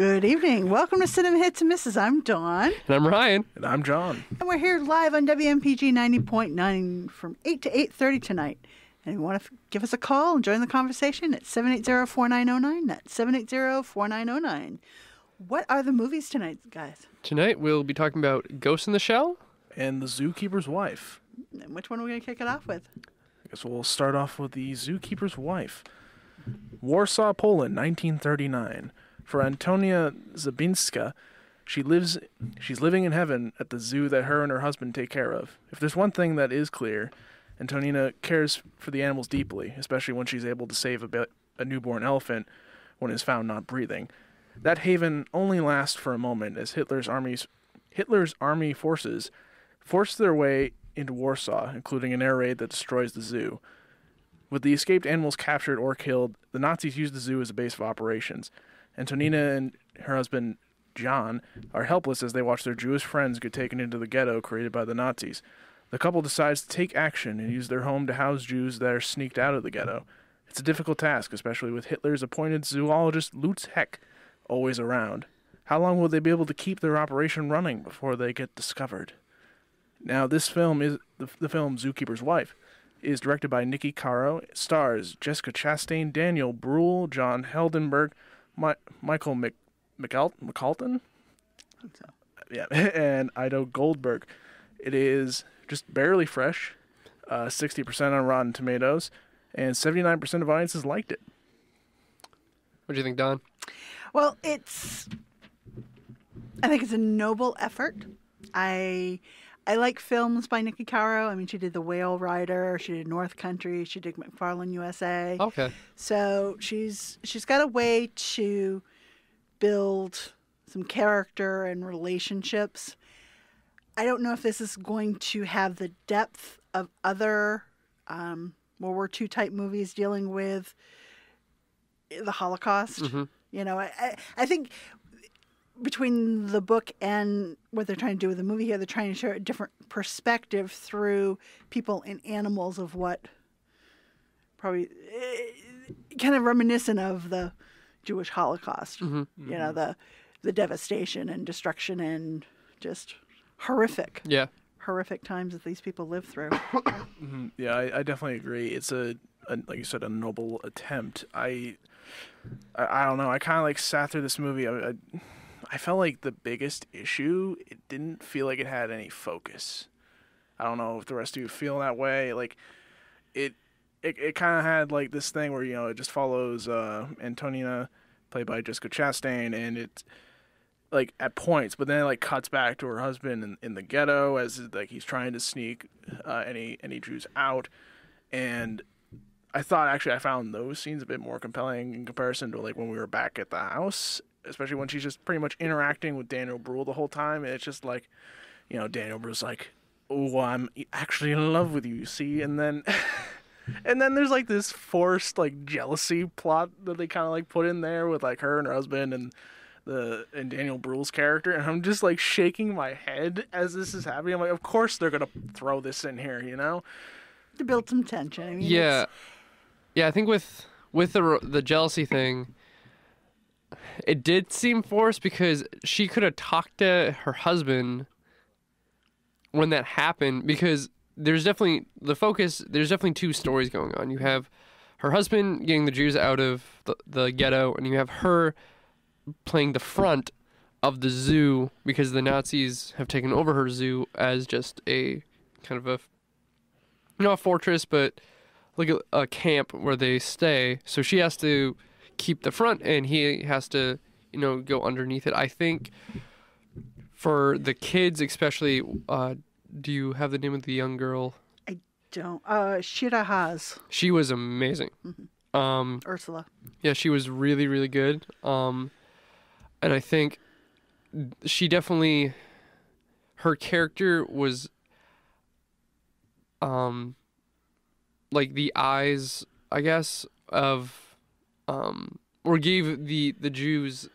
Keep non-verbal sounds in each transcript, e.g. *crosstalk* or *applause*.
Good evening. Welcome to Cinema Hits and Misses. I'm Dawn, And I'm Ryan. And I'm John. and we're here live on WMPG 90.9 from 8 to 8.30 tonight. And you want to f- give us a call and join the conversation at 780-4909. That's 780-4909. What are the movies tonight, guys? Tonight we'll be talking about Ghost in the Shell. And the zookeeper's wife. And which one are we going to kick it off with? I guess we'll start off with the zookeeper's wife. Warsaw, Poland, 1939. For Antonia Zabinska, she lives she's living in heaven at the zoo that her and her husband take care of. If there's one thing that is clear, Antonina cares for the animals deeply, especially when she's able to save a, bit, a newborn elephant when it is found not breathing. That haven only lasts for a moment as Hitler's armies Hitler's army forces force their way into Warsaw, including an air raid that destroys the zoo. With the escaped animals captured or killed, the Nazis use the zoo as a base of operations. Antonina and her husband John are helpless as they watch their Jewish friends get taken into the ghetto created by the Nazis. The couple decides to take action and use their home to house Jews that are sneaked out of the ghetto. It's a difficult task, especially with Hitler's appointed zoologist Lutz Heck always around. How long will they be able to keep their operation running before they get discovered? Now, this film is the, the film Zookeeper's Wife is directed by Niki Caro, stars Jessica Chastain, Daniel Bruhl, John Heldenbergh, Mi- Michael Mc, McAl- McAlton, yeah, *laughs* and Ido Goldberg. It is just barely fresh, uh, 60% on Rotten Tomatoes, and 79% of audiences liked it. What do you think, Don? Well, it's. I think it's a noble effort. I I like films by Niki Caro. I mean, she did The Whale Rider. She did North Country. She did McFarland USA. Okay. So she's she's got a way to build some character and relationships. I don't know if this is going to have the depth of other um, World War II type movies dealing with the Holocaust. You know, I, I think between the book and what they're trying to do with the movie here, they're trying to show a different perspective through people and animals of what probably eh, kind of reminiscent of the Jewish Holocaust. Mm-hmm. You know, mm-hmm. the the devastation and destruction and just horrific, Yeah. horrific times that these people live through. *coughs* Mm-hmm. Yeah, I, I definitely agree. It's a, a like you said, a noble attempt. I, I, I don't know. I kind of like sat through this movie. I, I, I felt like the biggest issue. It didn't feel like it had any focus. I don't know if the rest of you feel that way. Like, it, it, it kind of had like this thing where you know it just follows uh, Antonina, played by Jessica Chastain, and it's like at points, but then it like cuts back to her husband in, in the ghetto as like he's trying to sneak uh, any any Jews out, and I thought actually I found those scenes a bit more compelling in comparison to like when we were back at the house, especially when she's just pretty much interacting with Daniel Bruhl the whole time, and it's just like, you know, Daniel Bruhl's like, "Oh, I'm actually in love with you," you see, and then. *laughs* And then there's like this forced like jealousy plot that they kind of like put in there with like her and her husband and the and Daniel Bruhl's character, and I'm just like shaking my head as this is happening. I'm like, of course they're gonna throw this in here, you know? to build some tension. I mean, Yeah. it's- Yeah, I think with with the the jealousy thing, it did seem forced because she could have talked to her husband when that happened because there's definitely the focus there's definitely two stories going on. You have her husband getting the Jews out of the, the ghetto and you have her playing the front of the zoo because the Nazis have taken over her zoo as just a kind of a not a fortress but like a, a camp where they stay. So she has to keep the front, and he has to, you know, go underneath it. I think for the kids, especially, uh, do you have the name of the young girl? I don't. Uh, Shira Haas, She was amazing. Um, Ursula. yeah, she was really, really good. Um, and I think she definitely, her character was, um, like the eyes, I guess, of, um, or gave the the Jews,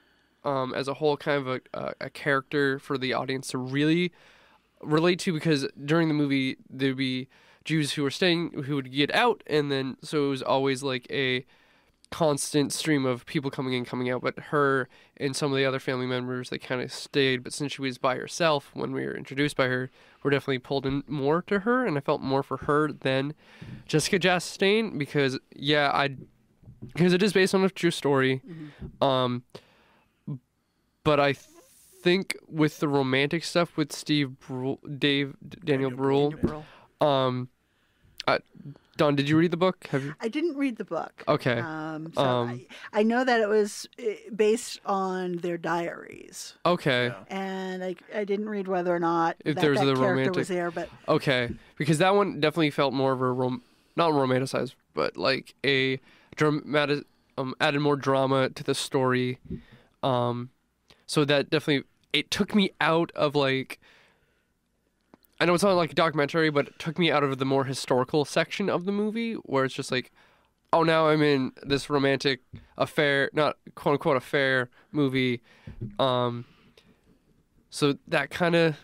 um, as a whole, kind of a, a, character for the audience to really relate to because during the movie there'd be Jews who were staying who would get out and then so it was always like a constant stream of people coming in, coming out, but her and some of the other family members they kind of stayed. But since she was by herself when we were introduced by her, we're definitely pulled in more to her, and I felt more for her than Jessica Chastain because yeah, I because it is based on a true story. Um, but I think with the romantic stuff with Steve Brule, Dave Daniel, Brule, Daniel um, I, Don, did you read the book? Have you? I didn't read the book. Okay. Um, so Um, I, I know that it was eh, based on their diaries, Okay. Yeah. and I, I didn't read whether or not If that, there's that the character romantic- was there. But Okay. Because that one definitely felt more of a rom- not romanticized, but like a dramatic, um, added more drama to the story. Um, so that definitely it took me out of like. I know it's not like a documentary, but it took me out of the more historical section of the movie where it's just like, oh, now I'm in this romantic affair, not quote unquote affair movie. Um, so that kind of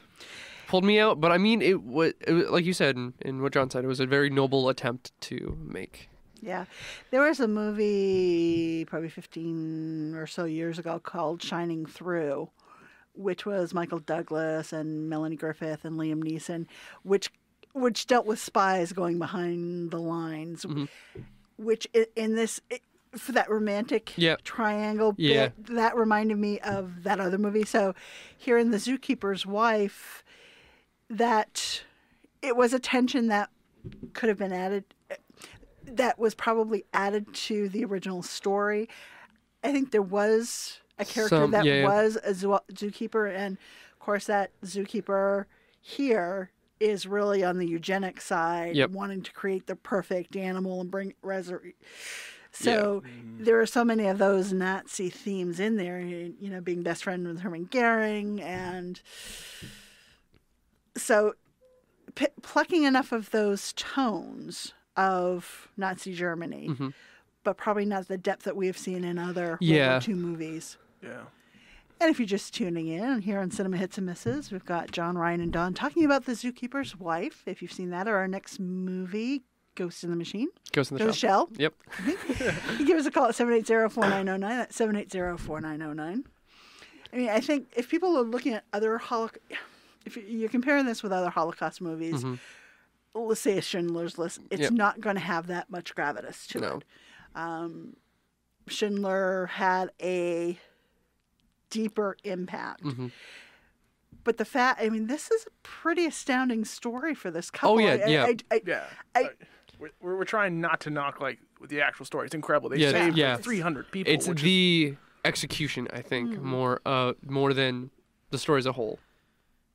pulled me out. But I mean, it was, like you said, and what John said, it was a very noble attempt to make. Yeah, there was a movie probably 15 or so years ago called Shining Through, which was Michael Douglas and Melanie Griffith and Liam Neeson, which which dealt with spies going behind the lines, Mm-hmm. which in this. It, for that romantic Yep. triangle Yeah. bit, that reminded me of that other movie. So, here in The Zookeeper's Wife, that it was a tension that could have been added that was probably added to the original story. I think there was a character Some- that yeah, yeah. was a zoo- zookeeper, and of course, that zookeeper here is really on the eugenic side, Yep. wanting to create the perfect animal and bring resur- So there are so many of those Nazi themes in there. You you know, being best friend with Hermann Goering, and so p- plucking enough of those tones of Nazi Germany, Mm-hmm. but probably not the depth that we have seen in other Yeah. World War II movies. Yeah. And if you're just tuning in here on Cinema Hits and Misses, we've got John Ryan and Don talking about The Zookeeper's Wife. If you've seen that, or our next movie, Ghost in the Machine, Ghost in the Ghost Shell. Shell. Yep. *laughs* You give us a call at 780-4909. That's 780-4909. I mean, I think if people are looking at other Holocaust, if you're comparing this with other Holocaust movies, let's say a Schindler's List, it's Yep. not going to have that much gravitas to No. it. Um, Schindler had a deeper impact. Mm-hmm. But the fact, I mean, this is a pretty astounding story for this couple. Oh, yeah, I- yeah. I, I, Yeah. I- Uh, we're, we're, we're trying not to knock like the actual story. It's incredible. They Yeah, saved yeah. 300 people. It's which is- the execution, I think, Hmm. more uh more than the story as a whole.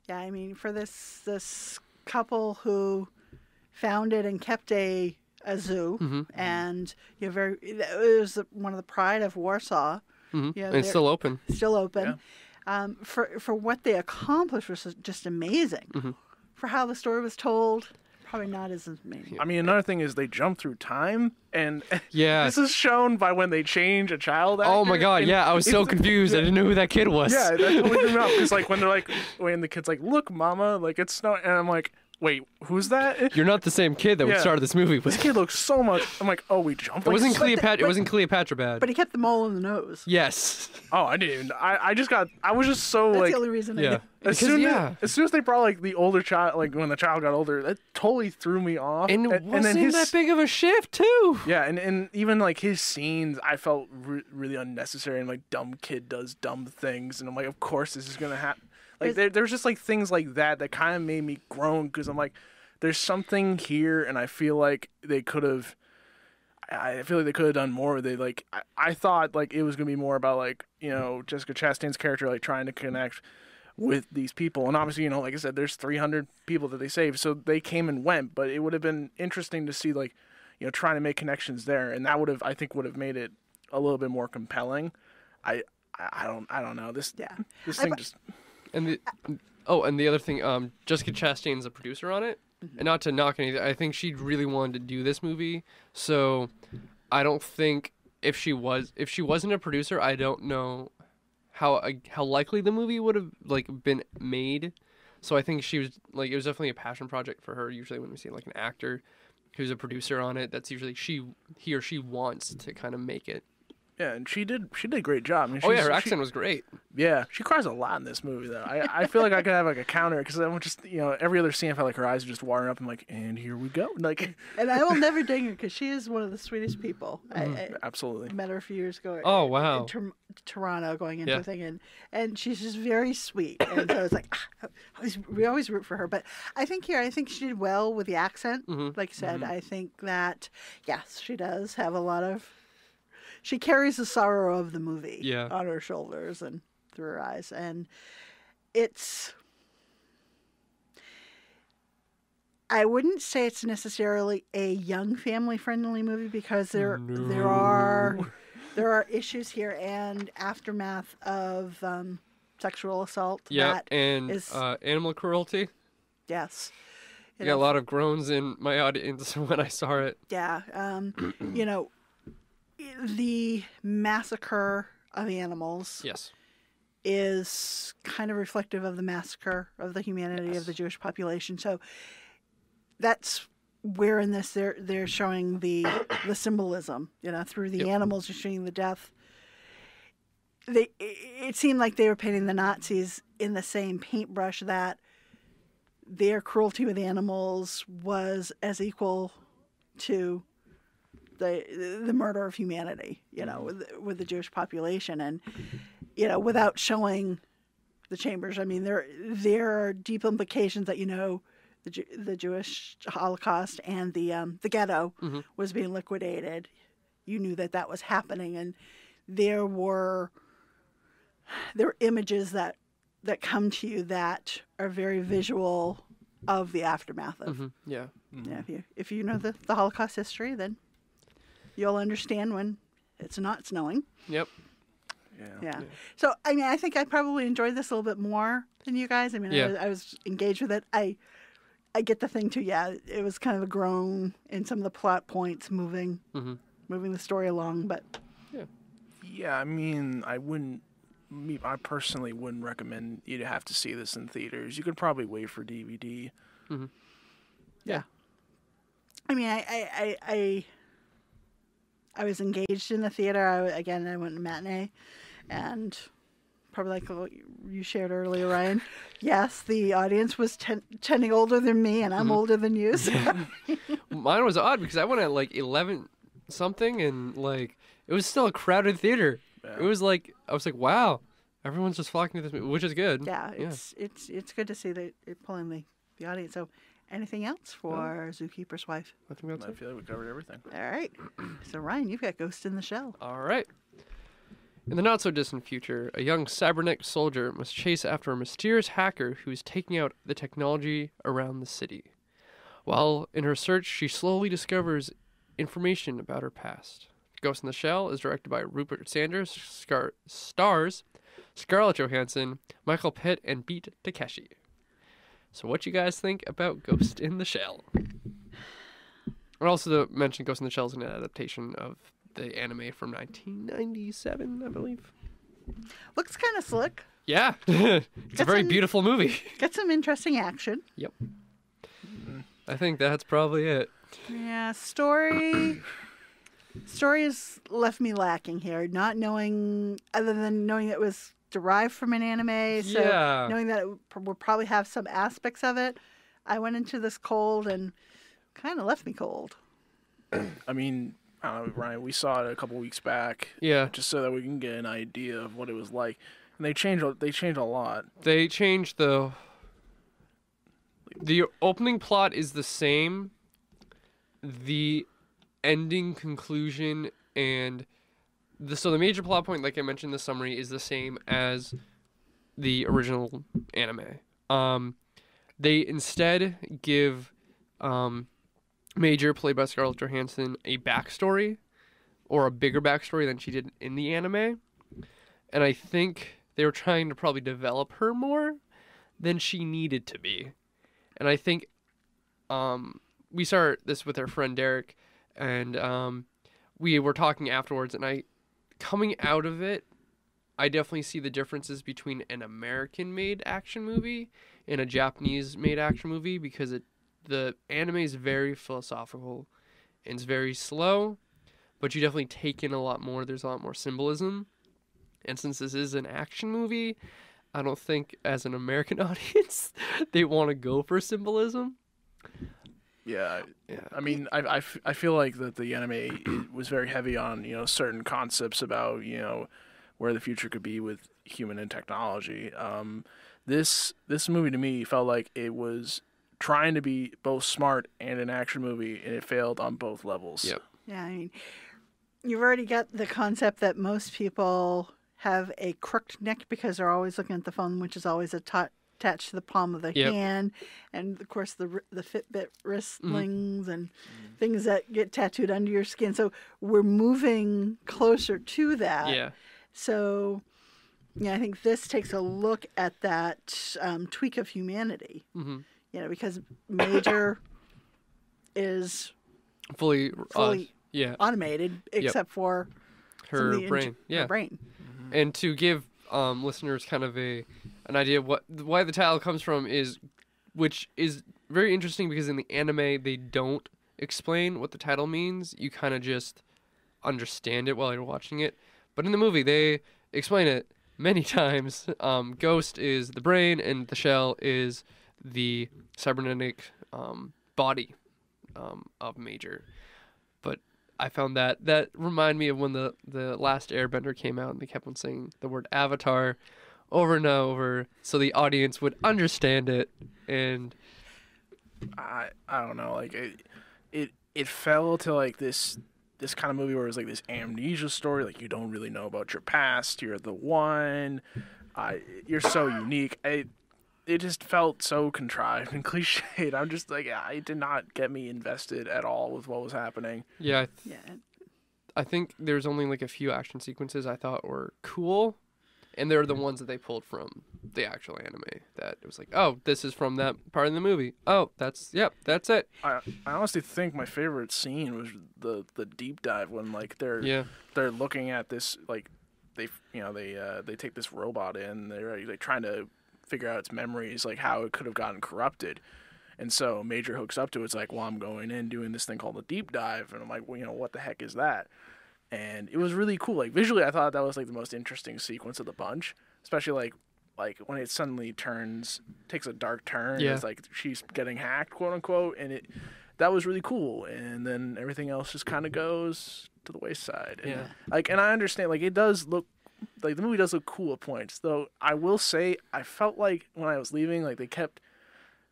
Yeah, I mean, for this this couple who founded and kept a a zoo, Mm-hmm. and you know, very it was one of the pride of Warsaw, hmm Yeah, and it's still open. still open. Um, for for what they accomplished was just amazing. Mm-hmm. For how the story was told, probably not as amazing. I mean, another thing is they jump through time, and *laughs* Yeah. this is shown by when they change a child. Oh my god, and yeah, I was so it's- *laughs* confused. I didn't know who that kid was. Yeah, that totally threw me off because like when they're like *laughs* when the kid's like, "Look, mama," like it's not, and I'm like, "Wait, who's that?" *laughs* You're not the same kid that we Yeah. started this movie with. This kid looks so much. I'm like, "Oh, we jumped." It wasn't like, Cleopatra. it wasn't Cleopatra bad. But he kept them all in the nose. yes. Oh, I didn't. Even, I I just got. I was just so That's like. the only reason. I Yeah. know. As Because soon yeah. as, as soon as they brought like the older child, like when the child got older, that totally threw me off. And it wasn't that big of a shift too. Yeah, and, and even like his scenes, I felt re- really unnecessary. And like dumb kid does dumb things, and I'm like, of course this is gonna happen. Like Is- there, there's just like things like that that kind of made me groan because I'm like, there's something here, and I feel like they could have. I I feel like they could have done more. They like I, I thought like it was gonna be more about like you know Jessica Chastain's character like trying to connect with these people, and obviously you know like I said, there's 300 people that they saved, so they came and went. But it would have been interesting to see like you know trying to make connections there, and that would have I think would have made it a little bit more compelling. I I, I don't I don't know this Yeah. this I- thing just And the oh, and the other thing, um, Jessica Chastain's a producer on it, and not to knock anything, I think she really wanted to do this movie. So, I don't think if she was if she wasn't a producer, I don't know how uh, how likely the movie would have like been made. So I think she was like it was definitely a passion project for her. Usually when we see like an actor who's a producer on it. That's usually she he or she wants to kind of make it. Yeah, and she did she did a great job. I mean, Oh yeah, she's- her she- accent was great. Yeah, she cries a lot in this movie though. I, I feel like I could have like a counter because I'm just you know every other scene I felt like her eyes are just watering up. I'm like, and here we go. *laughs* Like, And I will never ding her because she is one of the sweetest people. I, I absolutely. met her a few years ago. Oh, in- wow. In Tor- Toronto, going into Yeah. a thing, and and she's just very sweet. And so it's like ah, always, we always root for her. But I think here, I think she did well with the accent. Mm-hmm. Like I said, I think that yes, she does have a lot of. She carries the sorrow of the movie Yeah. on her shoulders and through her eyes, and it's. I wouldn't say it's necessarily a young family friendly movie because there there are there are issues here and aftermath of um, sexual assault. Yeah, that and is- uh, animal cruelty. yes, You You got a lot of groans in my audience *laughs* when I saw it. yeah. Um, you know, the massacre of animals Yes. is kind of reflective of the massacre of the humanity of the Jewish population. So that's where in this they're they're showing the the symbolism, you know, through the Yep. animals, you're showing the death. They it seemed like they were painting the Nazis in the same paintbrush that their cruelty with animals was as equal to the the murder of humanity, you know, with with the Jewish population, and you know, without showing the chambers. I mean, there there are deep implications that you know the Ju- the Jewish Holocaust and the um, the ghetto was being liquidated. You knew that that was happening, and there were there were images that that come to you that are very visual of the aftermath of hmm Yeah. yeah, if you if you know the, the Holocaust history, then you'll understand when it's not snowing. Yep. Yeah. Yeah. So I mean, I think I probably enjoyed this a little bit more than you guys. I mean, Yeah. I, was, I was engaged with it. I I get the thing too. Yeah, it was kind of a groan in some of the plot points, moving hmm moving the story along. But Yeah, yeah. I mean, I wouldn't. Me, I personally wouldn't recommend you to have to see this in theaters. You could probably wait for DVD. yeah, I mean, I I I. I I was engaged in the theater. I, again, I went to matinee, and probably like what you shared earlier, Ryan. *laughs* Yes, the audience was ten, tending older than me, and I'm mm-hmm. older than you. So. Mine was odd because I went at like eleven something, and like it was still a crowded theater. It was like I was like, wow, everyone's just flocking to this movie, which is good. yeah, it's it's it's good to see that it pulling the, the audience. So, anything else for Zookeeper's Wife? I think that's I it. feel like we covered everything. All right. So Ryan, you've got Ghost in the Shell. All right. In the not so distant future, a young cybernetic soldier must chase after a mysterious hacker who is taking out the technology around the city. While in her search, she slowly discovers information about her past. Ghost in the Shell is directed by Rupert Sanders, scar- stars Scarlett Johansson, Michael Pitt, and Beat Takeshi. So, what you guys think about Ghost in the Shell? And also to mention, Ghost in the Shell is an adaptation of the anime from 1997, I believe. Looks kind of slick. Yeah, *laughs* it's a very in- beautiful movie. Got some interesting action. Yep. I think that's probably it. Yeah, story. story has left me lacking here. Not knowing, other than knowing it was derived from an anime, so Yeah. knowing that it would pro- would probably have some aspects of it, I went into this cold and kind of left me cold. I mean, I don't know, Ryan. We saw it a couple weeks back, Yeah, just so that we can get an idea of what it was like. And they changed. a- They changed a lot. they changed the. The opening plot is the same. The ending conclusion and the so the major plot point, like I mentioned in the summary, is the same as the original anime. Um, they instead give um, Major, played by Scarlett Johansson, a backstory or a bigger backstory than she did in the anime. And I think they were trying to probably develop her more than she needed to be. And I think um, we saw this with our friend Derek, and um, we were talking afterwards, and I, coming out of it, I definitely see the differences between an American made action movie and a Japanese made action movie because it the anime is very philosophical and it's very slow, but you definitely take in a lot more. There's a lot more symbolism. And since this is an action movie, I don't think as an American *laughs* audience they want to go for symbolism. Yeah, Yeah. I mean, I, I, f- I feel like that the anime was very heavy on you know certain concepts about you know where the future could be with human and technology. Um, this this movie to me felt like it was trying to be both smart and an action movie, and it failed on both levels. Yep. Yeah, I mean, you've already got the concept that most people have a crooked neck because they're always looking at the phone, which is always atta- attached to the palm of the Yep. hand, and of course the the Fitbit wristlings Mm-hmm. and things that get tattooed under your skin. So we're moving closer to that. Yeah. So, yeah, I think this takes a look at that um, tweak of humanity. hmm You know, because Major is Fully. uh, Fully yeah. automated except for some of Her the eng- brain. her Yeah. brain. and to give um, listeners kind of a an idea what why the title comes from is which is very interesting because in the anime they don't explain what the title means. You kind of just understand it while you're watching it. But in the movie they explain it many *laughs* times. Um, ghost is the brain and the shell is the cybernetic um, body um, of major. But I found that that remind me of when the the last Airbender came out and they kept on saying the word Avatar over and over so the audience would understand it and I I don't know, like it it it fell to like this this kind of movie where it was like this amnesia story, like you don't really know about your past, you're the one, I you're so unique. I it just felt so contrived and *laughs* cliched. I'm just like it did not get me invested at all with what was happening. yeah I, th- Yeah. I think there's only like a few action sequences I thought were cool and they're the ones that they pulled from the actual anime that it was like oh this is from that part of the movie. Oh that's yep that's it. I I honestly think my favorite scene was the the deep dive when like they're yeah. they're looking at this like they you know they uh, they take this robot in they're like trying to figure out its memories like how it could have gotten corrupted. And so major hooks up to it. it's like well i'm going in doing this thing called the deep dive. And i'm like well you know what the heck is that and it was really cool like visually i thought that was like the most interesting sequence of the bunch especially like like when it suddenly turns takes a dark turn Yeah. it's like she's getting hacked quote unquote and it that was really cool and then everything else just kind of goes to the wayside and, Yeah. like and i understand like it does look like the movie does look cool at points though i will say i felt like when i was leaving like they kept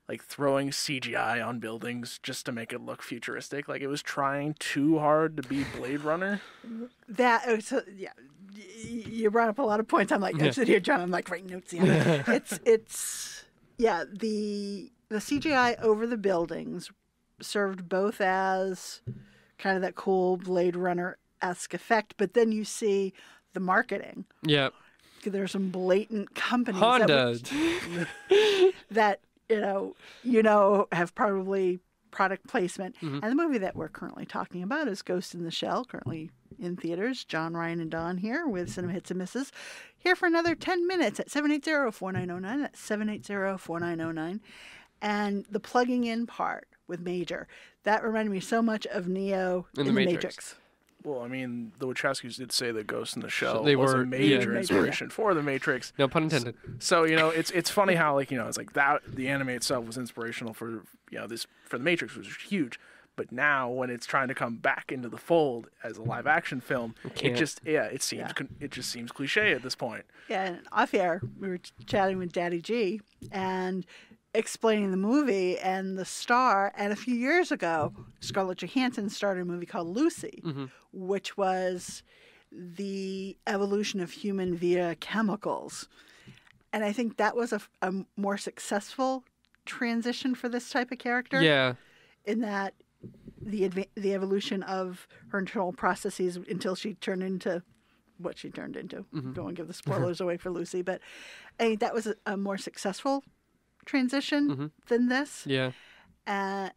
like throwing cgi on buildings just to make it look futuristic like it was trying too hard to be blade runner That oh, so yeah, you brought up a lot of points. I'm like, Yeah. I'm sitting here, John. I'm like writing notes down. it's it's yeah the the CGI over the buildings served both as kind of that cool Blade Runner esque effect, but then you see the marketing. yeah There's some blatant companies that would- Honda *laughs* that you know you know have probably product placement Mhm. and the movie that we're currently talking about is ghost in the shell currently in theaters john ryan and don here with cinema hits and misses here for another 10 minutes at 780-4909 that's 780-4909 and the plugging in part with major that reminded me so much of neo In in, The the, Matrix. matrix. Well i mean the wachowskis did say that ghost in the shell they was were- a major yeah. inspiration for the matrix no pun intended So you know, it's it's funny how like you know it's like that the anime itself was inspirational for you know this for the Matrix which was huge, but now when it's trying to come back into the fold as a live action film, it just yeah it seems Yeah. it just seems cliche at this point. Yeah, and off air, we were chatting with Daddy G and explaining the movie and the star. And a few years ago, Scarlett Johansson started a movie called Lucy, mm-hmm. which was the evolution of human via chemicals. And I think that was a, a more successful transition for this type of character yeah in that the the evolution of her internal processes until she turned into what she turned into. Mm-hmm. Don't want to give the spoilers away for Lucy, but I think that was a, a more successful transition than this. yeah Uh,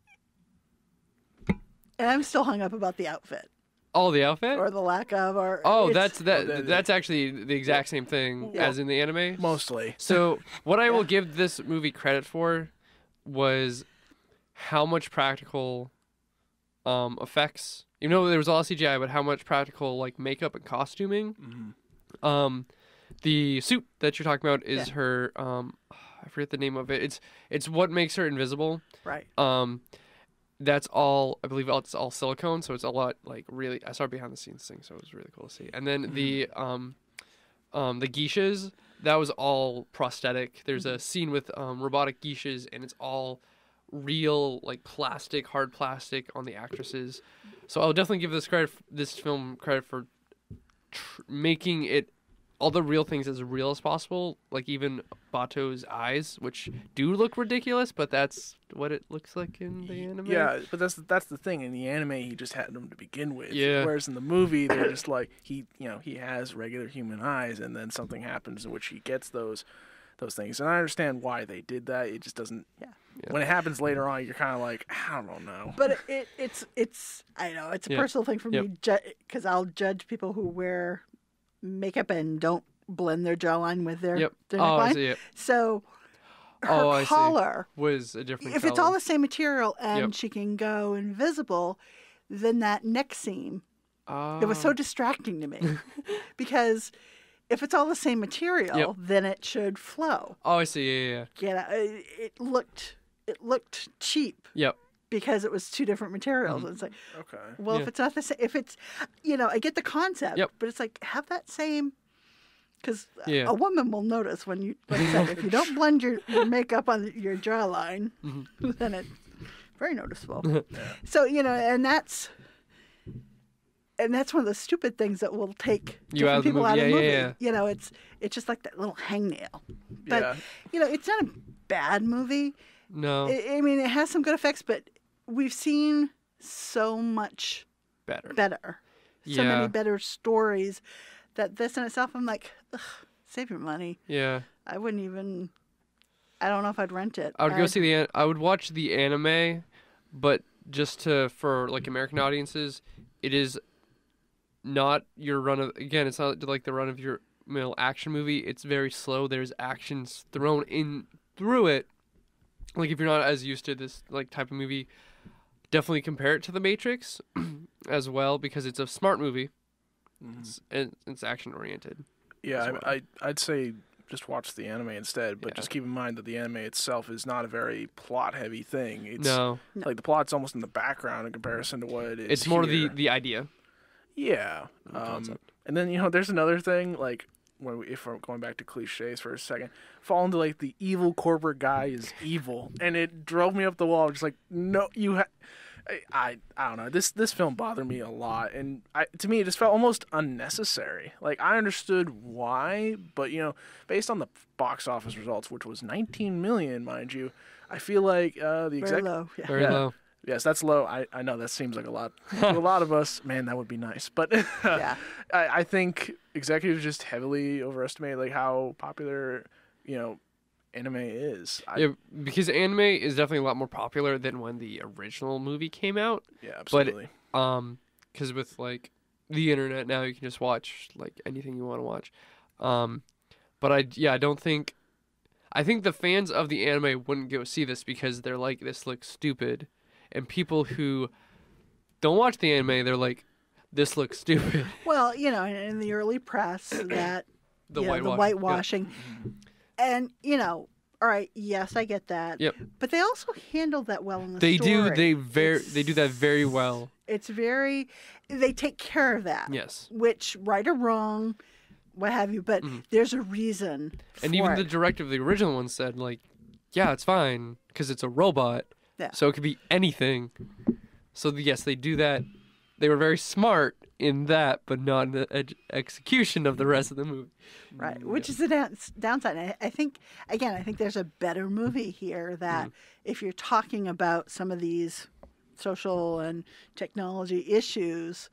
and I'm still hung up about the outfit oh the outfit or the lack of. Or Oh, that's that. Oh, that's actually the exact same thing Yeah. as in the anime. Mostly, So, *laughs* what I will give this movie credit for was how much practical um, effects, even though there was all CGI, but how much practical like makeup and costuming. Mhm. Um, the suit that you're talking about is Yeah. her. Um, I forget the name of it. It's it's what makes her invisible. Right. Um, that's all. I believe it's all silicone, so it's a lot like really. I saw behind the scenes thing, so it was really cool to see. And then the um, um, the geishas that was all prosthetic. There's a scene with um, robotic geishas, and it's all real like plastic, hard plastic on the actresses. So I'll definitely give this credit, this film credit for tr- making it all the real things as real as possible. Like even Batou's eyes, which do look ridiculous, but that's what it looks like in the anime. Yeah, but that's that's the thing. In the anime, he just had them to begin with. Yeah. Whereas in the movie, they're just like he, you know, he has regular human eyes, and then something happens in which he gets those those things. And I understand why they did that. It just doesn't. Yeah. Yeah. When it happens later on, you're kind of like, I don't know. But it, it, it's it's I know it's a Yeah. personal thing for Yep. me because I'll judge people who wear makeup and don't blend their jawline with their, Yep. their Oh, neckline. So her Oh, I see. collar, Was a different. if it's all the same material and Yep. she can go invisible, then that neck seam it was so Ah. distracting to me *laughs* because if it's all the same material, Yep. then it should flow. Oh, I see. Yeah, yeah, yeah. You know, it, it looked it looked cheap Yep. Because it was two different materials. It's like, Okay. well, if Mm-hmm. It's not the same, if it's, you know, I get the concept, Yep. but it's like have that same. Because Yeah. a woman will notice when you, like I said, if you don't *laughs* blend your, your makeup on your jawline, Mm-hmm. *laughs* then it's very noticeable. *laughs* So you know, and that's, and that's one of the stupid things that will take You different out of the people movie. out of the movie. yeah, yeah. You know, it's it's just like that little hangnail. But Yeah. you know, it's not a bad movie. No, I, I mean, it has some good effects, but we've seen so much better. better, so Yeah. many better stories that this in itself, I'm like, Ugh, save your money. Yeah. I wouldn't even. I don't know if I'd rent it. I would go I'd- see the. I would watch the anime, but just to for like American audiences, it is not your run of. Again, it's not like the run of your mill action movie. It's very slow. There's actions thrown in through it. Like if you're not as used to this like type of movie, definitely compare it to The Matrix, *clears throat* as well because it's a smart movie. Mhm. It's, and it's action oriented. Yeah, well. I, I I'd say just watch the anime instead, but Yeah. just keep in mind that the anime itself is not a very plot heavy thing. It's No, like the plot's almost in the background in comparison to what it is. it's more the here. the idea. yeah. the Um, and then you know, there's another thing like when we, if we're going back to cliches for a second, fall into like the evil corporate guy is evil, and it drove me up the wall. Just like no, you. Ha- I, I I don't know. This this film bothered me a lot, and I to me it just felt almost unnecessary. Like I understood why, but you know, based on the box office results, which was 19 million, mind you, I feel like uh, the very low. Yeah. Very Yeah. low. Yes, that's low. I, I know that seems like a lot. *laughs* to a lot of us, man, that would be nice. But *laughs* Yeah. I, I think executives just heavily overestimate like how popular, you know, anime is. I, Yeah, because anime is definitely a lot more popular than when the original movie came out. yeah, absolutely. But Um, because with like the internet now, you can just watch like anything you want to watch. Um, but I yeah, I don't think. I think the fans of the anime wouldn't go see this because they're like, this looks stupid, and people who don't watch the anime, they're like, this looks stupid. *laughs* Well, you know, in, the early press, *coughs* that The know, whitewash. the Yeah. whitewashing, and you know, all right, yes, I get that. Yep. But they also handle that well in the They do. They very. They do that very well. It's very. They take care of that. Yes. Which, right or wrong, what have you, but mm-hmm. there's a reason. And even it. the director of the original one said, like, yeah, it's fine because it's a robot. Yeah. So it could be anything. So yes, they do that. They were very smart in that, but not in the ed- execution of the rest of the movie. Right, which is the down- downside. I, I think, again, I think there's a better movie here that Mm-hmm. if you're talking about some of these social and technology issues,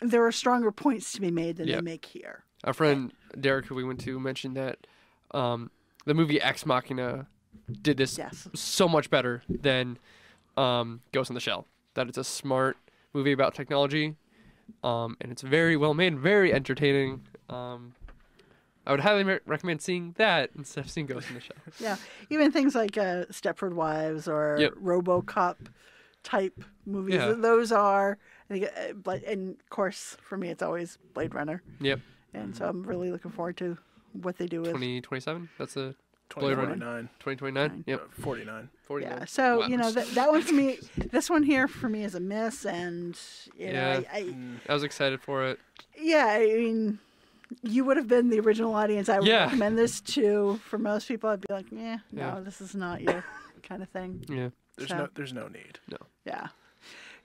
there are stronger points to be made than Yeah. they make here. Our friend Derek, who we went to, mentioned that um, the movie Ex Machina did this yes. so much better than um, Ghost in the Shell. That it's a smart movie about technology, um, and it's very well made, very entertaining. Um, I would highly re- recommend seeing that instead of seeing Ghost in the Shell. *laughs* yeah, even things like uh, Stepford Wives or yep. RoboCop type movies. Yeah. Those are, uh, and of course for me, it's always Blade Runner. Yep. And so I'm really looking forward to what they do with 2027. That's the 2029. 2029? Yep. Uh, 49. 49. Yeah. So, wow. you know, that, that one for me, this one here for me is a miss. And, you yeah, know, I, I, mm. I was excited for it. Yeah. I mean, you would have been the original audience I would yeah. recommend this to. For most people, I'd be like, eh, no, yeah. this is not your *laughs* kind of thing. Yeah. There's so, no, there's no need. No. Yeah.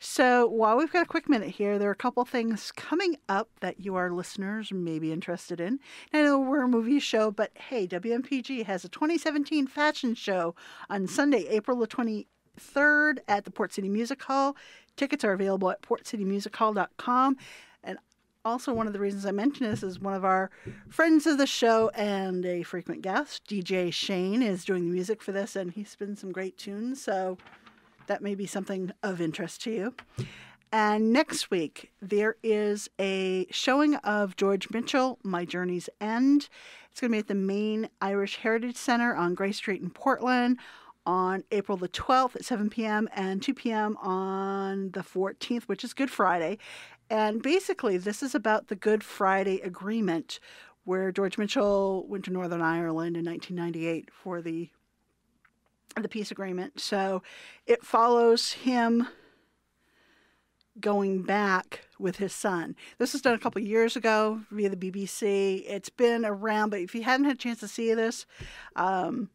So while we've got a quick minute here, there are a couple things coming up that you, our listeners, may be interested in. I know we're a movie show, but hey, WMPG has a 2017 fashion show on Sunday, April the 23rd at the Port City Music Hall. Tickets are available at portcitymusichall.com. And also, one of the reasons I mention this is one of our friends of the show and a frequent guest, DJ Shane, is doing the music for this, and he spins some great tunes. So that may be something of interest to you. And next week, there is a showing of George Mitchell, My Journey's End. It's going to be at the Maine Irish Heritage Center on Gray Street in Portland on April the 12th at 7 p.m. and 2 p.m. on the 14th, which is Good Friday. And basically, this is about the Good Friday Agreement, where George Mitchell went to Northern Ireland in 1998 for the the peace agreement. So it follows him going back with his son. This was done a couple years ago via the BBC. It's been around, but if you hadn't had a chance to see this, um,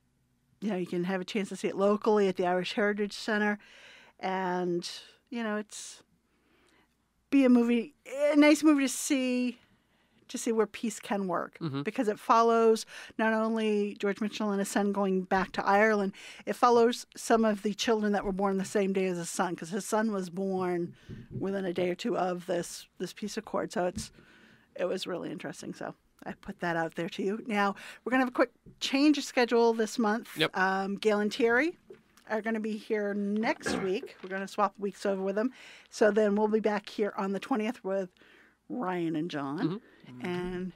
you know, you can have a chance to see it locally at the Irish Heritage Center. And, you know, it's be a movie, a nice movie to see to see where peace can work Mhm. because it follows not only George Mitchell and his son going back to Ireland, it follows some of the children that were born the same day as his son because his son was born within a day or two of this this peace accord. So it's it was really interesting. So I put that out there to you. Now we're gonna have a quick change of schedule this month. Yep. Um, Gail and Terry are going to be here next week. We're going to swap weeks over with them. So then we'll be back here on the 20th with Ryan and John. Mm-hmm. And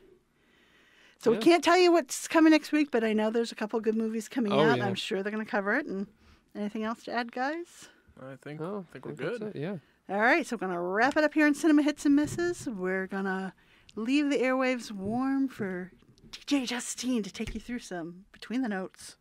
so we can't tell you what's coming next week, but I know there's a couple good movies coming Oh, out. yeah. I'm sure they're going to cover it. And anything else to add, guys? I think Oh, I think we're that's good. it, Yeah. All right, so we're going to wrap it up here in Cinema Hits and Misses. We're going to leave the airwaves warm for DJ Justine to take you through some Between the Notes.